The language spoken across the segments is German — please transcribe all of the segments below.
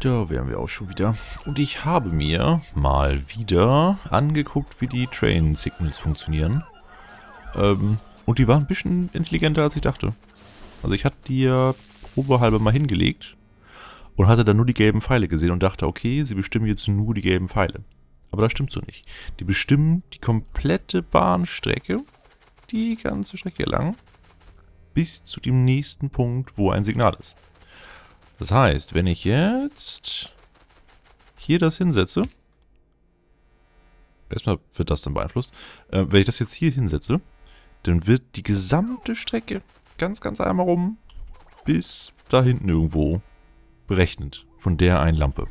Da wären wir auch schon wieder. Und ich habe mir mal wieder angeguckt, wie die Train Signals funktionieren. Ähm, und die waren ein bisschen intelligenter, als ich dachte. Also ich hatte die ja probehalber mal hingelegt und hatte dann nur die gelben Pfeile gesehen und dachte, okay, sie bestimmen jetzt nur die gelben Pfeile. Aber das stimmt so nicht. Die bestimmen die komplette Bahnstrecke, die ganze Strecke lang, bis zu dem nächsten Punkt, wo ein Signal ist. Das heißt, wenn ich jetzt hier das hinsetze, erstmal wird das dann beeinflusst, äh, wenn ich das jetzt hier hinsetze, dann wird die gesamte Strecke ganz, ganz einmal rum bis da hinten irgendwo berechnet von der einen Lampe.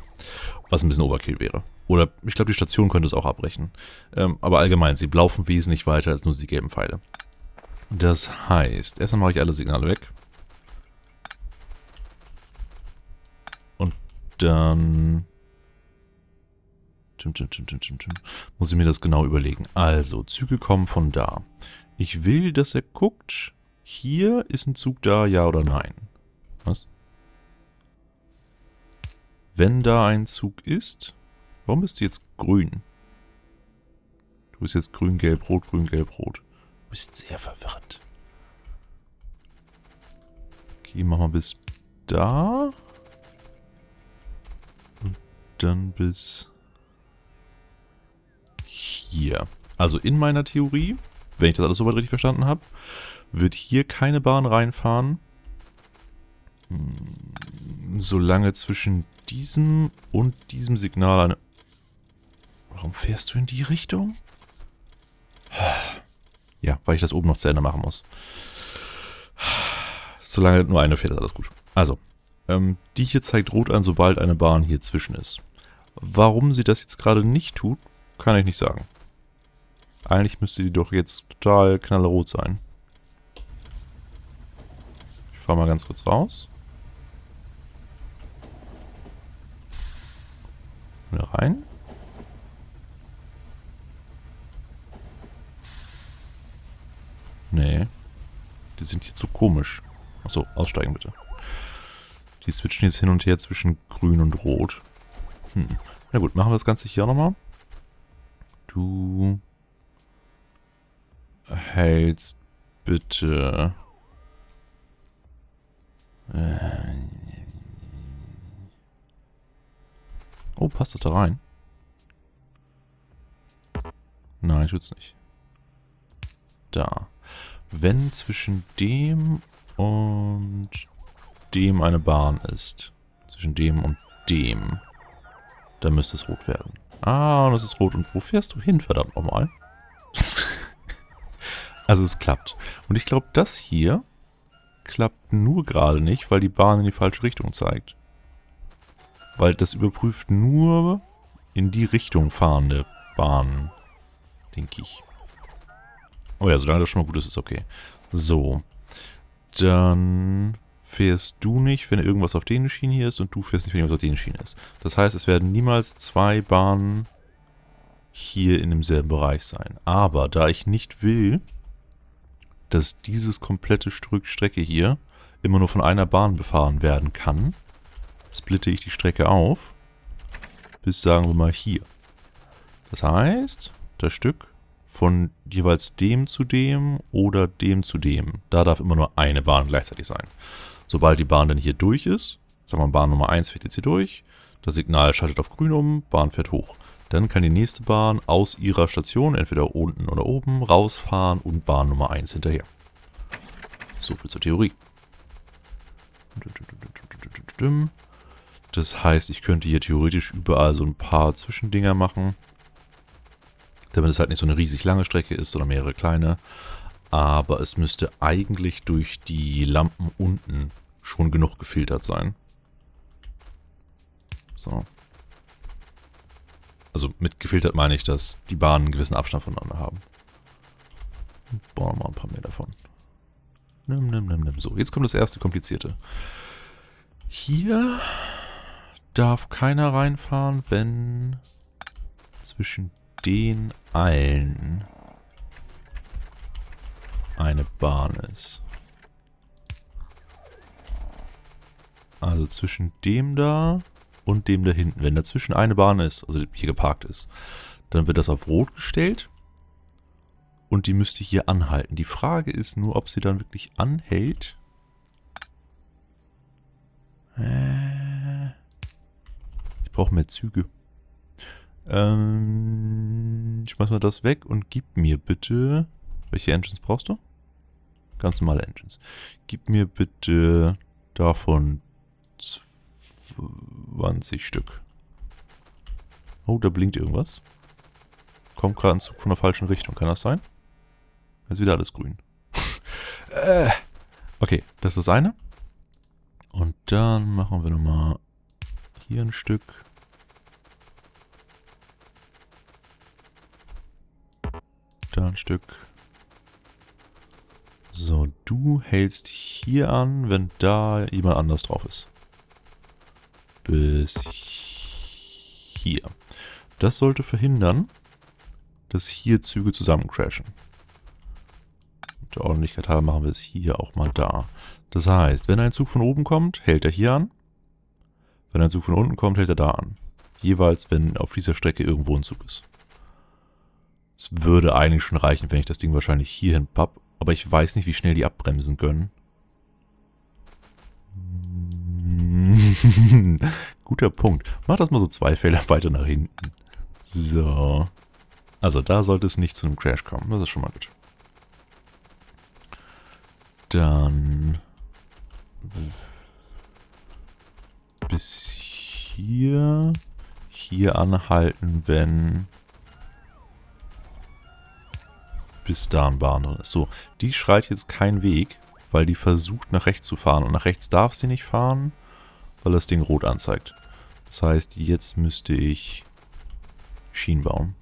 Was ein bisschen Overkill wäre. Oder ich glaube, die Station könnte es auch abbrechen. Ähm, aber allgemein, sie laufen wesentlich weiter als nur die gelben Pfeile. Das heißt, erstmal mache ich alle Signale weg. Dann... Tim, tim, tim, tim, tim, tim. Muss ich mir das genau überlegen. Also, Züge kommen von da. Ich will, dass er guckt, hier ist ein Zug da, ja oder nein. Was? Wenn da ein Zug ist, warum bist du jetzt grün? Du bist jetzt grün, gelb, rot, grün, gelb, rot. Du bist sehr verwirrend. Okay, mach mal bis da dann bis hier. Also in meiner Theorie, wenn ich das alles soweit richtig verstanden habe, wird hier keine Bahn reinfahren, hm, solange zwischen diesem und diesem Signal eine... Warum fährst du in die Richtung? Ja, weil ich das oben noch zu Ende machen muss. Solange nur eine fährt, ist alles gut. Also, ähm, die hier zeigt rot an, sobald eine Bahn hier zwischen ist. Warum sie das jetzt gerade nicht tut, kann ich nicht sagen. Eigentlich müsste die doch jetzt total knallerot sein. Ich fahre mal ganz kurz raus. Wieder rein. Nee. Die sind jetzt so komisch. Achso, aussteigen bitte. Die switchen jetzt hin und her zwischen grün und rot. Hm. Na gut, machen wir das Ganze hier nochmal. Du hältst bitte... Äh, oh, passt das da rein? Nein, tut's nicht. Da. Wenn zwischen dem und dem eine Bahn ist. Zwischen dem und dem. Dann müsste es rot werden. Ah, und es ist rot. Und wo fährst du hin, verdammt nochmal? also es klappt. Und ich glaube, das hier klappt nur gerade nicht, weil die Bahn in die falsche Richtung zeigt. Weil das überprüft nur in die Richtung fahrende Bahnen, denke ich. Oh ja, solange das schon mal gut ist, ist okay. So. Dann fährst du nicht, wenn irgendwas auf den Schienen hier ist und du fährst nicht, wenn irgendwas auf den Schienen ist. Das heißt, es werden niemals zwei Bahnen hier in demselben Bereich sein. Aber da ich nicht will, dass dieses komplette Stück Strecke hier immer nur von einer Bahn befahren werden kann, splitte ich die Strecke auf bis, sagen wir mal, hier. Das heißt, das Stück von jeweils dem zu dem oder dem zu dem, da darf immer nur eine Bahn gleichzeitig sein. Sobald die Bahn dann hier durch ist, sagen wir mal, Bahn Nummer 1 fährt jetzt hier durch, das Signal schaltet auf grün um, Bahn fährt hoch. Dann kann die nächste Bahn aus ihrer Station, entweder unten oder oben, rausfahren und Bahn Nummer 1 hinterher. So viel zur Theorie. Das heißt, ich könnte hier theoretisch überall so ein paar Zwischendinger machen. Damit es halt nicht so eine riesig lange Strecke ist, sondern mehrere kleine. Aber es müsste eigentlich durch die Lampen unten schon genug gefiltert sein. So. Also mit gefiltert meine ich, dass die Bahnen einen gewissen Abstand voneinander haben. Bauen wir mal ein paar mehr davon. Nimm, nimm, nimm, nimm. So, jetzt kommt das erste komplizierte. Hier darf keiner reinfahren, wenn zwischen den allen eine Bahn ist. Also zwischen dem da und dem da hinten. Wenn dazwischen eine Bahn ist, also hier geparkt ist, dann wird das auf Rot gestellt und die müsste hier anhalten. Die Frage ist nur, ob sie dann wirklich anhält. Äh, ich brauche mehr Züge. Ähm, schmeiß mal das weg und gib mir bitte... Welche Engines brauchst du? Ganz normale Engines. Gib mir bitte davon 20 Stück. Oh, da blinkt irgendwas. Kommt gerade ein Zug von der falschen Richtung. Kann das sein? Ist wieder alles grün. äh. Okay, das ist das eine. Und dann machen wir nochmal hier ein Stück. Da ein Stück. So, du hältst hier an, wenn da jemand anders drauf ist. Bis hier. Das sollte verhindern, dass hier Züge zusammen crashen. Der Ordentlichkeit halber machen wir es hier auch mal da. Das heißt, wenn ein Zug von oben kommt, hält er hier an. Wenn ein Zug von unten kommt, hält er da an. Jeweils, wenn auf dieser Strecke irgendwo ein Zug ist. Es würde eigentlich schon reichen, wenn ich das Ding wahrscheinlich hierhin papp. Aber ich weiß nicht, wie schnell die abbremsen können. Guter Punkt. Mach das mal so zwei Felder weiter nach hinten. So. Also da sollte es nicht zu einem Crash kommen. Das ist schon mal gut. Dann bis hier. Hier anhalten, wenn bis da ein Bahn drin ist. So, die schreit jetzt keinen Weg, weil die versucht nach rechts zu fahren. Und nach rechts darf sie nicht fahren, weil das Ding rot anzeigt. Das heißt, jetzt müsste ich Schienen bauen.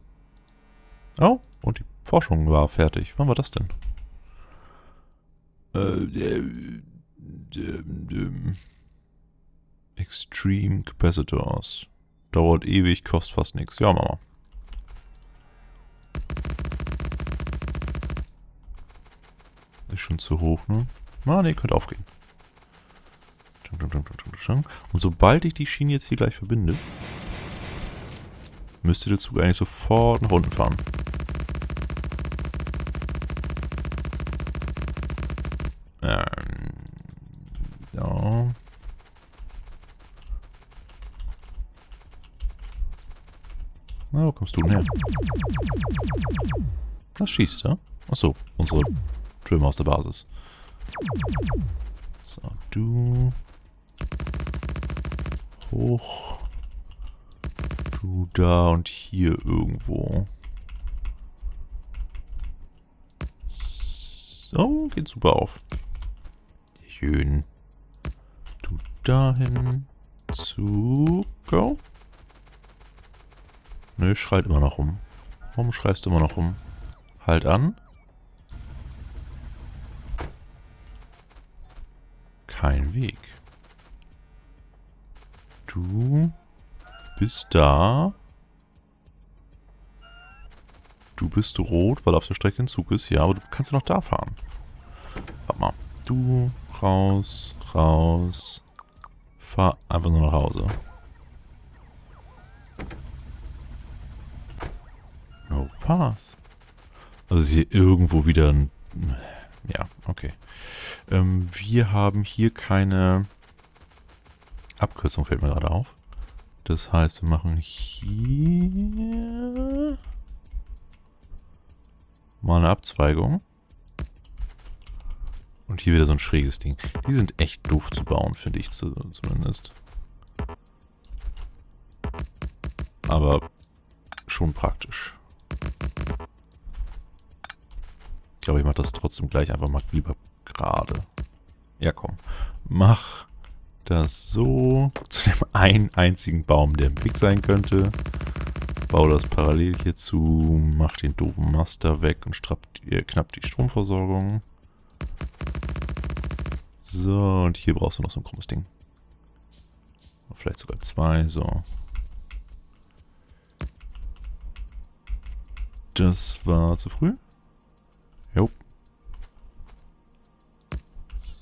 Oh, und die Forschung war fertig. Wann war das denn? Äh, Extreme Capacitors. Dauert ewig, kostet fast nichts. Ja, Mama. Ist schon zu hoch, ne? Ah, ne, könnte aufgehen. Und sobald ich die Schiene jetzt hier gleich verbinde, müsste der Zug eigentlich sofort nach unten fahren. Ähm, ja. Na, wo kommst du denn her? Was schießt er? Achso, unsere Trim aus der Basis. So, du. Hoch. Du da und hier irgendwo. So, geht super auf. Schön. Du dahin. Zu. Go. Nö, schreit immer noch rum. Warum schreist du immer noch rum? Halt an. Kein Weg. Du bist da. Du bist rot, weil auf der Strecke ein Zug ist. Ja, aber du kannst ja noch da fahren. Warte mal. Du raus, raus. Fahr einfach nur nach Hause. No pass. Also ist hier irgendwo wieder ein... Ja, okay. Ähm, wir haben hier keine Abkürzung, fällt mir gerade auf. Das heißt, wir machen hier mal eine Abzweigung. Und hier wieder so ein schräges Ding. Die sind echt doof zu bauen, finde ich zu, zumindest. Aber schon praktisch. Ich glaube, ich mache das trotzdem gleich einfach mal lieber gerade. Ja, komm. Mach das so zu dem einen einzigen Baum, der im Weg sein könnte. Bau das parallel hierzu, mach den doofen Master weg und strappt, äh, knapp die Stromversorgung. So, und hier brauchst du noch so ein krummes Ding. Vielleicht sogar zwei, so. Das war zu früh.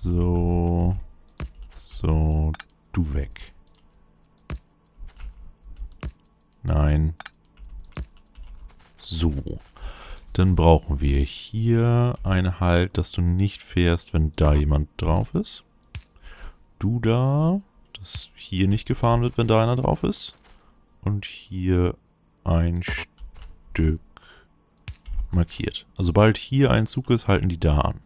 So. So, du weg. rein. So. Dann brauchen wir hier einen Halt, dass du nicht fährst, wenn da jemand drauf ist. Du da, dass hier nicht gefahren wird, wenn da einer drauf ist. Und hier ein Stück markiert. Also sobald hier ein Zug ist, halten die da an.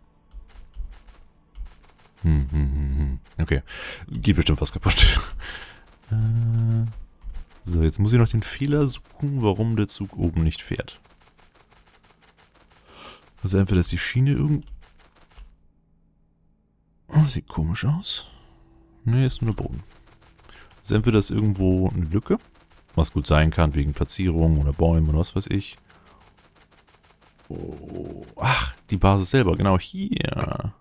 Hm, hm, hm, hm. Okay. Geht bestimmt was kaputt. äh, so, jetzt muss ich noch den Fehler suchen, warum der Zug oben nicht fährt. Also entweder ist die Schiene irgend... Oh, sieht komisch aus. Ne, ist nur der Boden. Also entweder ist irgendwo eine Lücke, was gut sein kann wegen Platzierung oder Bäumen oder was weiß ich. Oh, ach, die Basis selber, genau hier.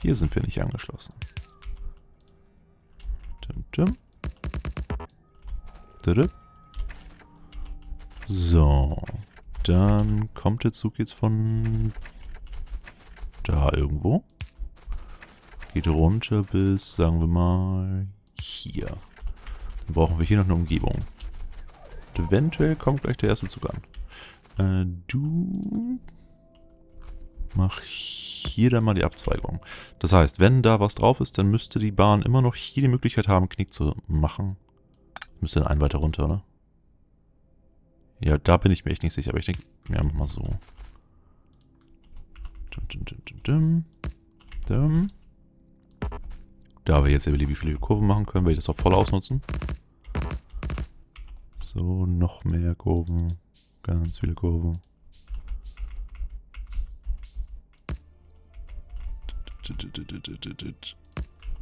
Hier sind wir nicht angeschlossen. So. Dann kommt der Zug jetzt von da irgendwo. Geht runter bis, sagen wir mal, hier. Dann brauchen wir hier noch eine Umgebung. Eventuell kommt gleich der erste Zug an. Äh, du mach hier dann mal die Abzweigung. Das heißt, wenn da was drauf ist, dann müsste die Bahn immer noch hier die Möglichkeit haben, Knick zu machen. Müsste dann ein weiter runter, oder? Ja, da bin ich mir echt nicht sicher, aber ich denke, ja, mach mal so. Da wir jetzt ja wie viele Kurven machen können, werde ich das auch voll ausnutzen. So, noch mehr Kurven. Ganz viele Kurven.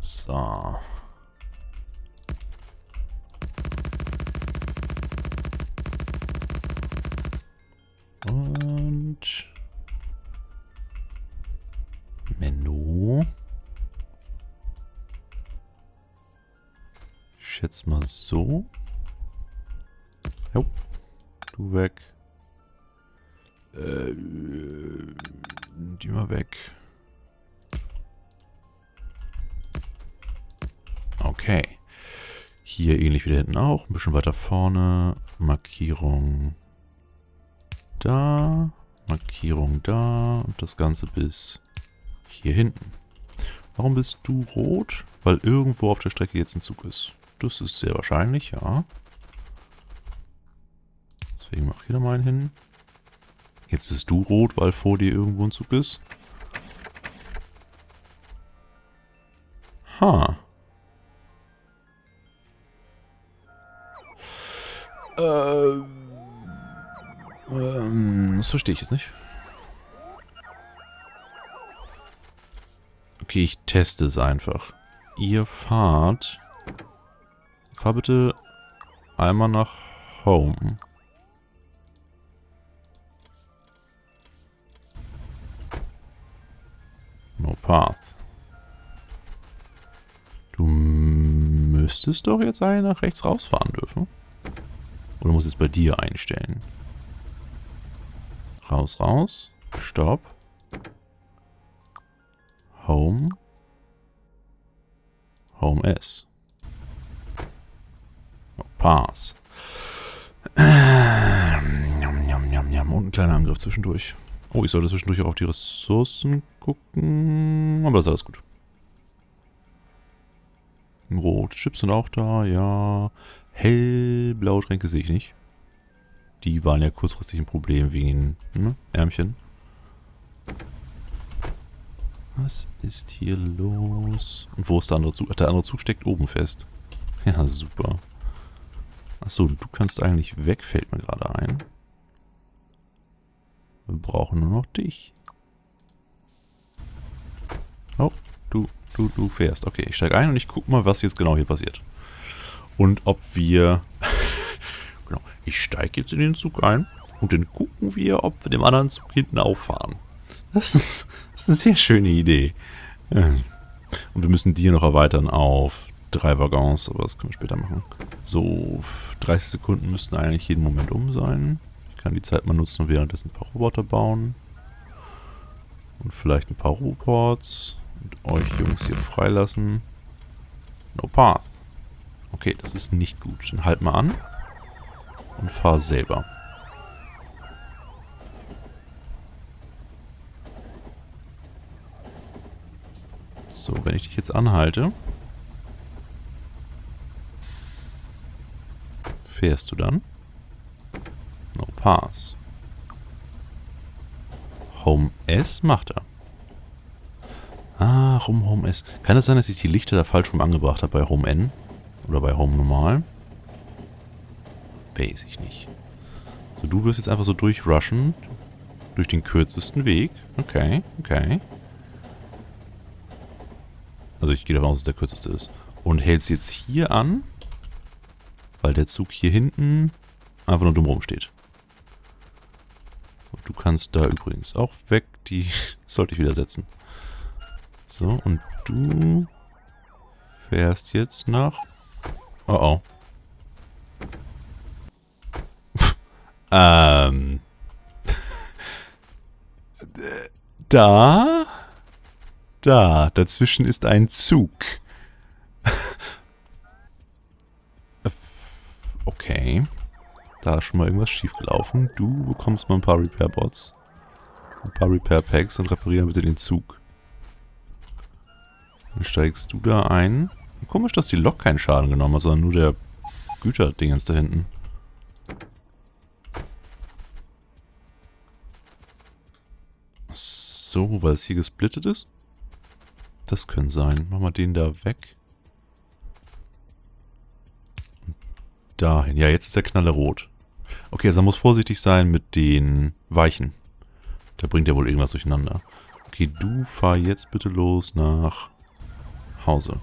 So. Und Menno. Ich schätze mal so. Jo. Du weg. Äh, die mal weg. Okay. Hier ähnlich wie da hinten auch. Ein bisschen weiter vorne. Markierung da. Markierung da. Und das Ganze bis hier hinten. Warum bist du rot? Weil irgendwo auf der Strecke jetzt ein Zug ist. Das ist sehr wahrscheinlich, ja. Deswegen mach ich da mal einen hin. Jetzt bist du rot, weil vor dir irgendwo ein Zug ist. Ha. Das verstehe ich jetzt nicht. Okay, ich teste es einfach. Ihr fahrt... Fahr bitte einmal nach Home. No path. Du müsstest doch jetzt eigentlich nach rechts rausfahren dürfen. Oder muss es bei dir einstellen? Raus, raus. Stopp. Home. Home S. Oh, pass. Und ein kleiner Angriff zwischendurch. Oh, ich sollte zwischendurch auch auf die Ressourcen gucken. Aber das ist alles gut. Rote Chips sind auch da, ja. Hellblaue Tränke sehe ich nicht. Die waren ja kurzfristig ein Problem wegen ne, Ärmchen. Was ist hier los? Und wo ist der andere Zug? Ach, der andere Zug steckt oben fest. Ja, super. Achso, du kannst eigentlich weg, fällt mir gerade ein. Wir brauchen nur noch dich. Oh, du, du, du fährst. Okay, ich steige ein und ich gucke mal, was jetzt genau hier passiert. Und ob wir. Ich steige jetzt in den Zug ein und dann gucken wir, ob wir dem anderen Zug hinten auffahren. Das ist, das ist eine sehr schöne Idee. Und wir müssen die noch erweitern auf drei Waggons, aber das können wir später machen. So, 30 Sekunden müssten eigentlich jeden Moment um sein. Ich kann die Zeit mal nutzen und währenddessen ein paar Roboter bauen. Und vielleicht ein paar Robots. Und euch Jungs hier freilassen. No path. Okay, das ist nicht gut. Dann halt mal an. Und fahr selber. So, wenn ich dich jetzt anhalte, fährst du dann? No pass. Home S macht er. Ah, rum Home S. Kann es sein, dass ich die Lichter da falsch rum angebracht habe bei Home N? Oder bei Home Normal? Weiß ich nicht. So, du wirst jetzt einfach so durchrushen. Durch den kürzesten Weg. Okay, okay. Also ich gehe davon aus, dass der kürzeste ist. Und hältst jetzt hier an, weil der Zug hier hinten einfach nur dumm rumsteht. Du kannst da übrigens auch weg. Die sollte ich wieder setzen. So, und du fährst jetzt nach... Oh oh. Ähm... da... Da, dazwischen ist ein Zug. okay. Da ist schon mal irgendwas schiefgelaufen. Du bekommst mal ein paar Repair-Bots. Ein paar Repair-Packs und reparieren bitte den Zug. Dann steigst du da ein. Komisch, dass die Lok keinen Schaden genommen hat, sondern nur der Güterdingens da hinten. So, weil es hier gesplittet ist? Das könnte sein. Machen wir den da weg. Dahin. Ja, jetzt ist der Knalle rot. Okay, also man muss vorsichtig sein mit den Weichen. Da bringt er wohl irgendwas durcheinander. Okay, du fahr jetzt bitte los nach Hause.